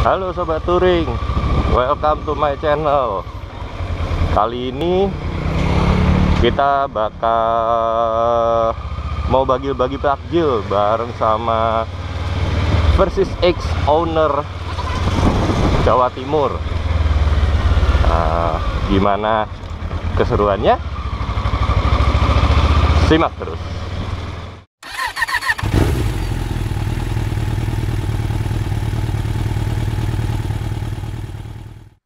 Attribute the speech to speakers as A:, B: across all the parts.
A: Halo Sobat Touring Welcome to my channel. Kali ini Kita bakal Mau bagi-bagi takjil Bareng sama Versus X owner Jawa Timur. Nah, Gimana keseruannya? Simak terus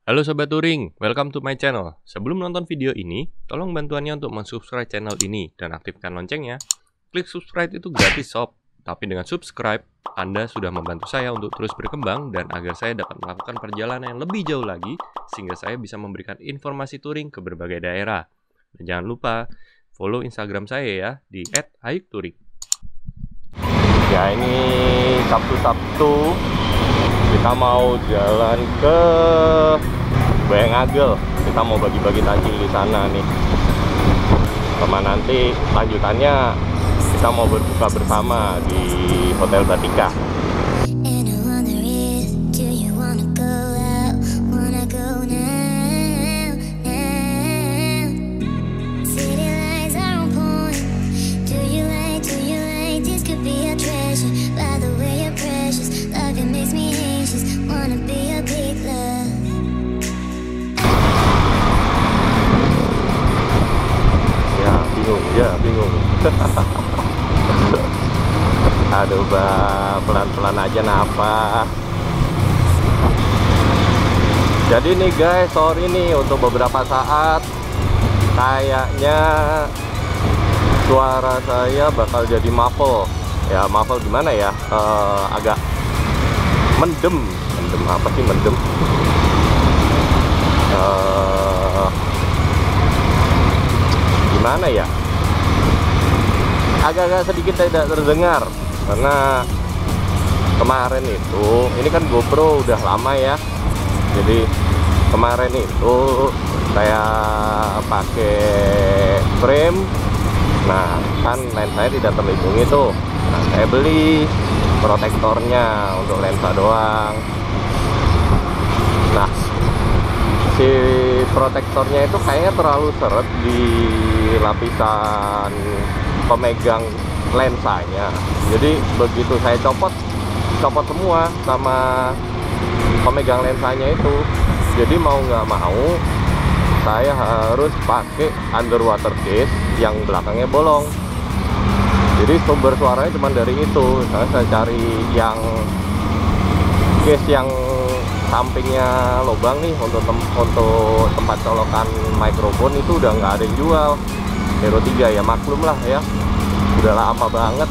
A: Halo Sobat Touring, welcome to my channel. Sebelum nonton video ini, tolong bantuannya untuk mensubscribe channel ini dan aktifkan loncengnya. Klik subscribe itu gratis sob. Tapi dengan subscribe, Anda sudah membantu saya untuk terus berkembang dan agar saya dapat melakukan perjalanan yang lebih jauh lagi sehingga saya bisa memberikan informasi touring ke berbagai daerah. Dan jangan lupa follow Instagram saya ya di @hayuktouring. Ya ini Sabtu-Sabtu kita mau jalan ke Bayangagel kita mau bagi-bagi takjil di sana nih. Sama nanti lanjutannya kita mau berbuka bersama di Hotel Batika ya bingung. Aduh bah pelan-pelan aja napa jadi nih guys sorry nih untuk beberapa saat. Kayaknya suara saya bakal jadi muffle. Ya muffle gimana ya? Eh, agak mendem. Mendem apa sih mendem? Eh, gimana ya agak-agak sedikit tidak terdengar karena kemarin itu ini kan GoPro udah lama ya. Jadi kemarin itu saya pakai frame. Nah kan lensanya tidak terlindungi tuh. Nah saya beli protektornya untuk lensa doang. Nah si protektornya itu kayaknya terlalu seret di lapisan pemegang lensanya. Jadi begitu saya copot copot semua sama pemegang lensanya itu. Jadi mau nggak mau saya harus pakai underwater case yang belakangnya bolong. Jadi sumber suaranya cuma dari itu. Saya, saya cari yang case yang sampingnya lubang nih untuk tem untuk tempat colokan mikrofon itu udah nggak ada yang jual Hero 3 ya maklum lah ya. Udah lama banget.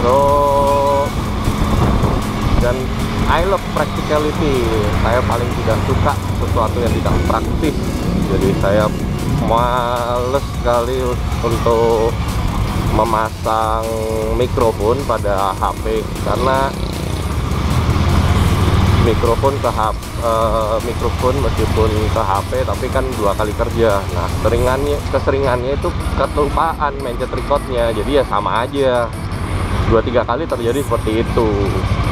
A: So dan I love practicality. Saya paling tidak suka sesuatu yang tidak praktis. Jadi saya males sekali untuk memasang mikrofon pada HP karena mikrofon ke HP, eh, mikrofon meskipun ke HP tapi kan dua kali kerja. Nah, seringannya keseringannya itu kelupaan mencet recordnya. Jadi ya sama aja. Dua tiga kali terjadi seperti itu.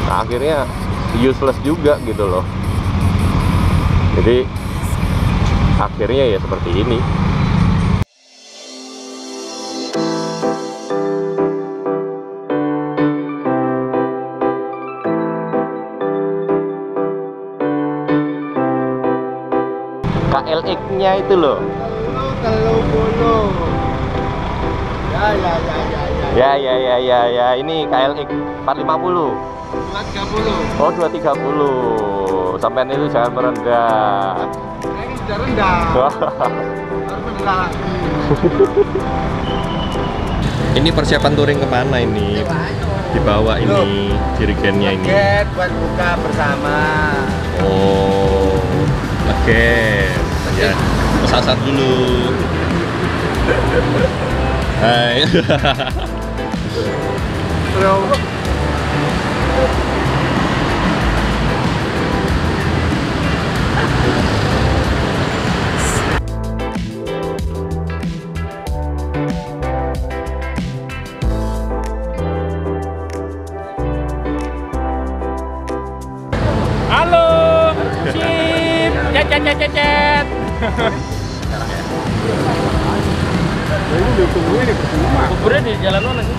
A: Nah, akhirnya useless juga gitu loh. Jadi akhirnya ya seperti ini. KLX-nya itu loh.
B: Ya ya ya ya ya.
A: Ya ya ya ya ya ini KLX 450.
B: 430.
A: Oh 230. Sampai itu jangan merendah.
B: Nah, ini sudah rendah. Harus rendah lagi.
A: ini persiapan touring ke mana ini? Dibawa ini jirigennya ini.
B: Paket buat buka bersama.
A: Oh, oke. Ya, pesasat dulu. Hai.
C: Halo. Sip. Cet cet cet cet, cet.
B: Ini ditungguin di percuma.
C: Kuburnya di jalan mana sih?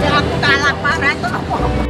D: Yang aku kalah parah itu apa?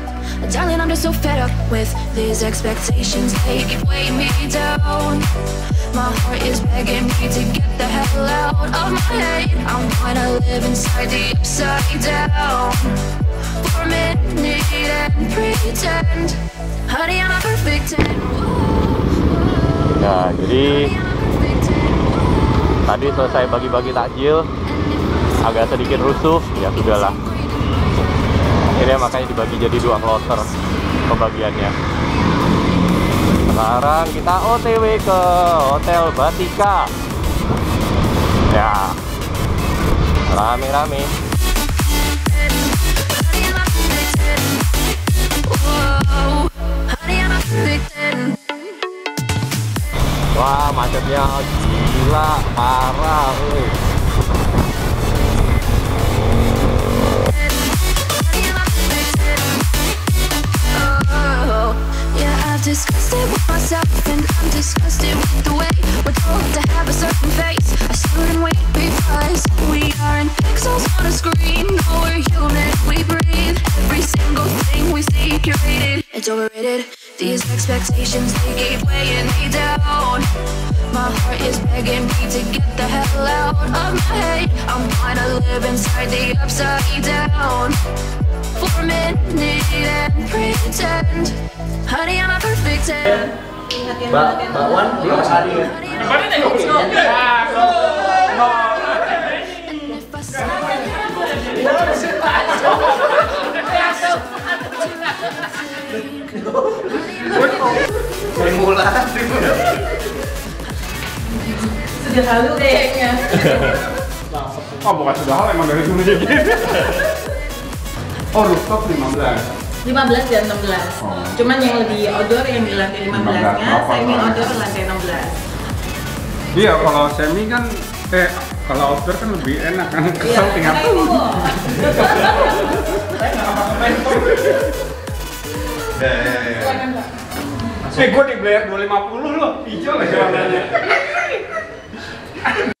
E: Darling, I'm just so fed up with these expectations. They keep weighing me down. My heart is begging me to get the hell out of my head. I'm gonna live inside the upside down for a minute and pretend. Honey, I'm a perfect 10.
A: ya jadi
E: Honey, I'm a perfect 10.
A: tadi selesai bagi-bagi takjil, agak sedikit rusuh, ya sudahlah. Akhirnya makanya dibagi jadi dua kloter pembagiannya. Sekarang kita OTW ke Hotel Batika. Ya, rame-rame.
E: Honey, I'm a perfect 10. Whoa. Honey, I'm a perfect 10.
A: Wah, macetnya gila, parah. euy.
E: Discussed with myself, and I'm disgusted with the way we're told to have a certain face, a certain weight, because we aren't pixels on a screen. No, we're human, we breathe. Every single thing we see curated, it's overrated. These expectations they keep weighing me down. My heart is begging me to get the hell out of my head. I'm gonna live inside the upside down for a minute and pretend. Honey, I'm a perfect 10.
F: Mbak, Mbak Wan, dia
D: kayaknya.
B: Oh bukan sudah hal emang dari dulu jadi. Oh rooftop 15.
D: 15 dan 16. Cuman yang lebih outdoor yang di lantai 15-nya,
B: 15,
D: semi
B: apa?
D: outdoor lantai 16.
B: Iya kalau semi kan eh kalau outdoor kan lebih enak kan.
D: Iya,
B: Kalau tinggal
D: makanya itu.
B: Eh gue di Blair 250 loh, hijau lagi warnanya.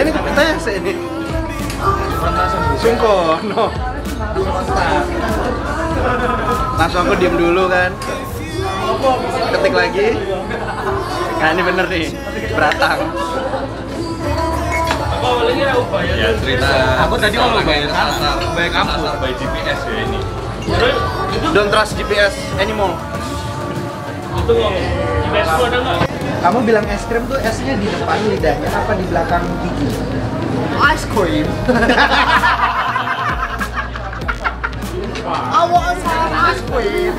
F: Nyanyi nih kita ya ini.
B: Sungkono.
F: Langsung aku diem dulu kan. Ketik lagi. Nah ini bener nih, beratang.
A: Ya cerita.
F: Aku tadi mau bayar sana, bayar kampus.
A: by GPS ya ini.
F: Don't trust GPS anymore.
B: Kamu bilang es krim tuh esnya di depan lidahnya apa di belakang gigi?
F: Ice cream.
B: ice cream.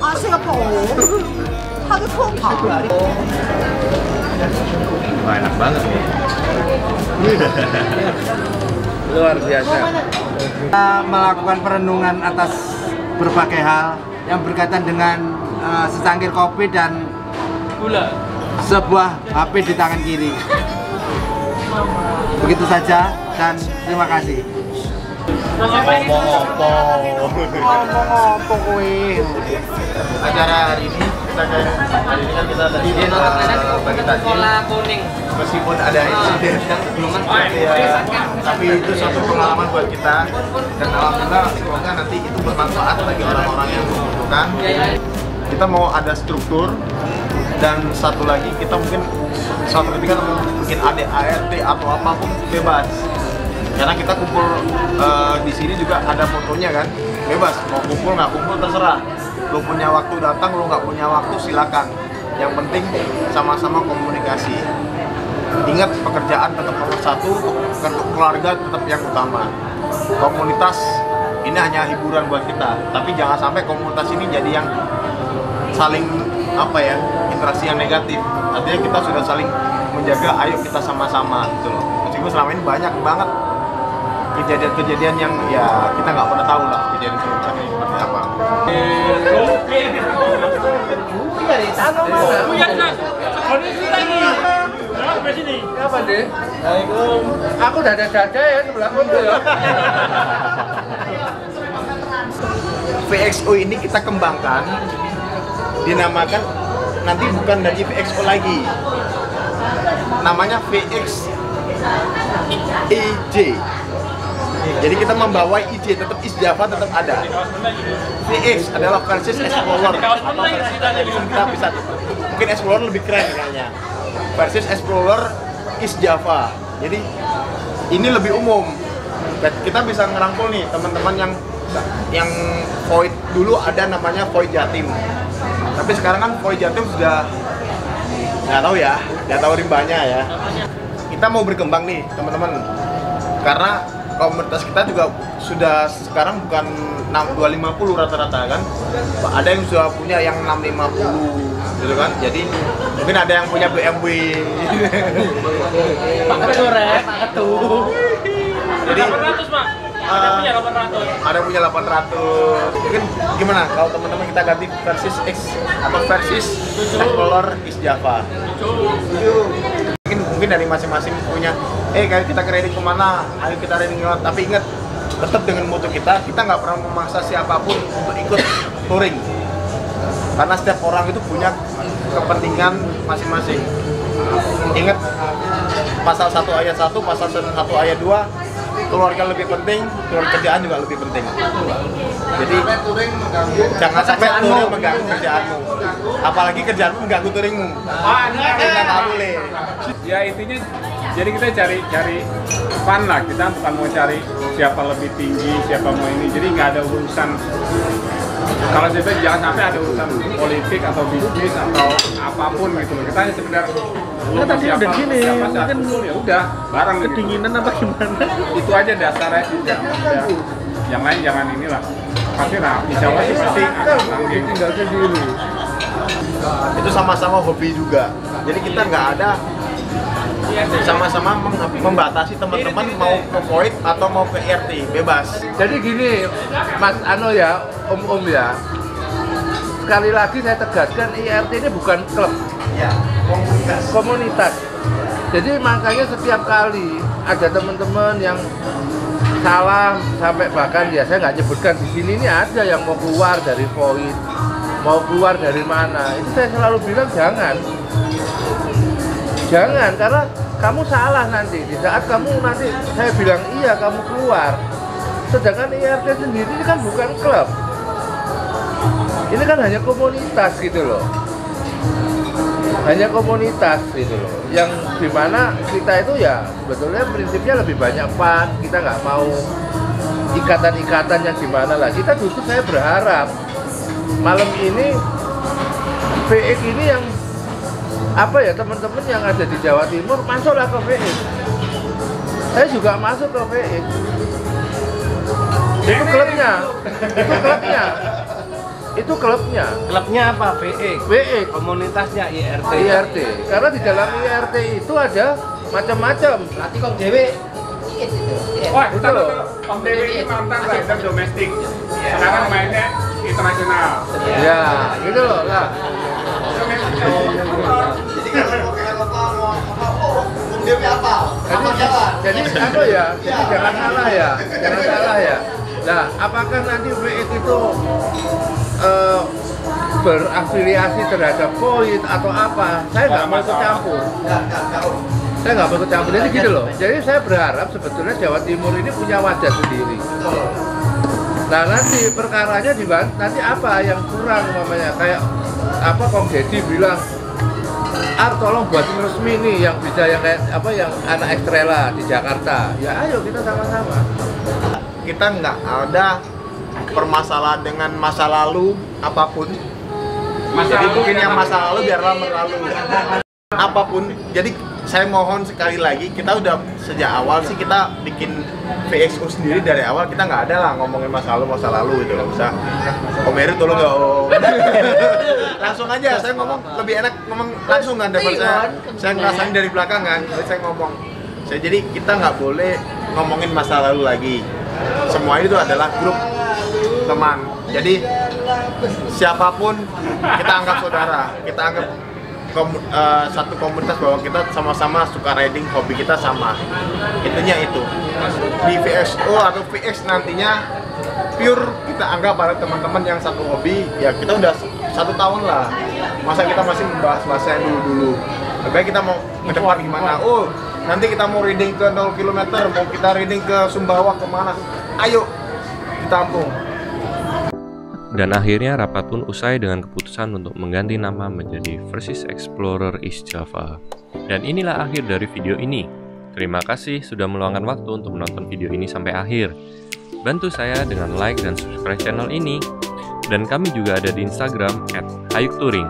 B: Ah, Singapore. Ada
A: Wah, enak banget nih.
F: Luar biasa.
B: Kita melakukan perenungan atas berbagai hal yang berkaitan dengan eh, secangkir kopi dan sebuah HP di tangan kiri. Begitu saja dan terima kasih.
A: Ngomong apa?
B: Ngomong apa kowe?
F: Acara hari ini kita kayak hari ini kan kita tadi uh, bagi takjil meskipun ada insiden yang belum ya, tapi itu suatu pengalaman buat kita dan alhamdulillah semoga nanti itu bermanfaat bagi orang-orang yang membutuhkan kita mau ada struktur dan satu lagi kita mungkin suatu ketika mau bikin ADART atau apa pun bebas. Karena kita kumpul eh, di sini juga ada fotonya kan? Bebas mau kumpul nggak kumpul terserah. Lo punya waktu datang lo nggak punya waktu silakan. Yang penting sama-sama komunikasi. Ingat pekerjaan tetap nomor satu keluarga tetap yang utama. Komunitas ini hanya hiburan buat kita. Tapi jangan sampai komunitas ini jadi yang saling apa ya interaksi yang negatif artinya kita sudah saling menjaga ayo kita sama-sama gitu loh meskipun selama ini banyak banget kejadian-kejadian yang ya kita nggak pernah tahu lah kejadian seperti apa
B: Apa deh? Aku udah ada dada ya sebelah kamu ya.
F: VXO ini kita kembangkan dinamakan nanti bukan dari VXO lagi. Namanya VX EJ jadi kita membawa IJ tetap East Java tetap ada. VX adalah versus Explorer. Atau versi kita bisa mungkin Explorer lebih keren kayaknya. Versus Explorer East Java. Jadi ini lebih umum. Kita bisa ngerangkul nih teman-teman yang yang Void. Dulu ada namanya Void Jatim tapi sekarang kan Void Jatim sudah nggak tahu ya nggak tahu rimbanya ya. Kita mau berkembang nih teman-teman. Karena komunitas kita juga sudah sekarang bukan 6250 rata-rata kan? Ada yang sudah punya yang 650 gitu kan? Jadi mungkin ada yang punya BMW jadi eh, ada punya 800 mungkin gimana kalau teman-teman kita ganti versus X atau versus Explorer X Java? Mungkin mungkin dari masing-masing punya. Eh kayak kita kredit ke mana? Ayo kita riding lewat. Tapi ingat tetap dengan moto kita kita nggak pernah memaksa siapa pun untuk ikut touring. Karena setiap orang itu punya kepentingan masing-masing. Ingat pasal 1 ayat 1 pasal 1 ayat 2 keluarga lebih penting, keluarga kerjaan juga lebih penting. Jadi jangan sampai touring mengganggu kerjaanmu. Apalagi kerjaanmu mengganggu touringmu. Itu nggak boleh.
G: ya intinya jadi kita cari cari fun lah kita bukan mau cari siapa lebih tinggi siapa mau ini jadi nggak ada urusan kalau saya bilang jangan sampai ada urusan politik atau bisnis atau apa pun gitu loh kita hanya sekedar lu
B: tadi
G: siapa,
B: udah gini,
G: siapa
B: mungkin
G: ya udah bareng gitu.
B: Kedinginan apa gimana?
G: itu aja dasarnya udah, udah. yang lain jangan inilah pasti lah insya Allah sih pasti akan langgeng
B: Tinggal sendiri.
F: Itu sama-sama hobi juga. Jadi kita nggak ada sama-sama membatasi teman-teman mau ke void atau mau ke RT bebas.
B: Jadi gini, Mas Ano ya, Om Om ya. Sekali lagi saya tegaskan IRT ini bukan klub,
F: Ya, komunitas.
B: komunitas. Jadi makanya setiap kali ada teman-teman yang salah sampai bahkan ya saya nggak nyebutkan di sini ini ada yang mau keluar dari void, mau keluar dari mana. Itu saya selalu bilang jangan. Jangan karena kamu salah nanti di saat kamu nanti saya bilang iya kamu keluar. Sedangkan IRT sendiri ini kan bukan klub. Ini kan hanya komunitas gitu loh. hanya komunitas gitu loh yang di mana kita itu ya sebetulnya prinsipnya lebih banyak fun kita nggak mau ikatan-ikatan yang gimana lah kita justru saya berharap malam ini VX ini yang apa ya teman-teman yang ada di Jawa Timur masuklah ke VX saya juga masuk ke VX itu klubnya. Itu klubnya. Itu klubnya.
F: Klubnya apa? VX.
B: VX
F: Komunitasnya IRT.
B: IRT karena di dalam IRT itu ada macam-macam.
F: Nanti kok dewe
G: Wah,
B: Itu
G: kita
B: loh.
G: Om Dewi ini mantan rider domestik. Sekarang mainnya internasional.
B: ya gitu loh lah jadi jadi apa ya? Jadi jangan salah ya. Jangan salah ya. Nah apakah nanti VX itu eh, berafiliasi terhadap poin atau apa? Saya nggak mau ikut campur. Saya nggak mau ikut campur. Jadi gitu loh. Jadi saya berharap sebetulnya Jawa Timur ini punya wajah sendiri. Nah nanti perkaranya di nanti apa yang kurang namanya kayak apa Kong Deddy bilang Ar tolong buatin resmi nih yang bisa yang kayak apa yang anak ekstrela di Jakarta ya ayo kita sama-sama
F: kita nggak ada permasalahan dengan masa lalu apa pun.
G: Masa
F: jadi
G: lalu
F: mungkin yang masa lalu biarlah berlalu. Apa pun. Jadi saya mohon sekali lagi kita udah sejak awal sih kita bikin VXO sendiri dari awal kita nggak ada lah ngomongin masa lalu masa lalu gitu nggak usah. Om Heru tolong dong. langsung aja saya ngomong lebih enak ngomong langsung kan daripada saya. Saya ngerasain dari belakang kan jadi saya ngomong. Saya jadi kita nggak boleh ngomongin masa lalu lagi. Semua itu adalah grup teman. Jadi siapa pun kita anggap saudara kita anggap komu- eh, satu komunitas bahwa kita sama-sama suka riding hobi kita sama. Intinya itu. Di VXO atau VX nantinya pure kita anggap para teman-teman yang satu hobi ya kita udah satu tahun lah. Masa kita masih membahas masa yang dulu-dulu. Lebih baik kita mau ke depan gimana? oh nanti kita mau reading ke 0 km mau kita reading ke Sumbawa ke mana? Ayo ditampung
A: Dan akhirnya rapat pun usai dengan keputusan untuk mengganti nama menjadi Versis Explorer East Java. Dan inilah akhir dari video ini. Terima kasih sudah meluangkan waktu untuk menonton video ini sampai akhir. Bantu saya dengan like dan subscribe channel ini. Dan kami juga ada di Instagram at Hayuk Touring.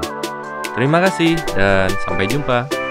A: Terima kasih dan sampai jumpa.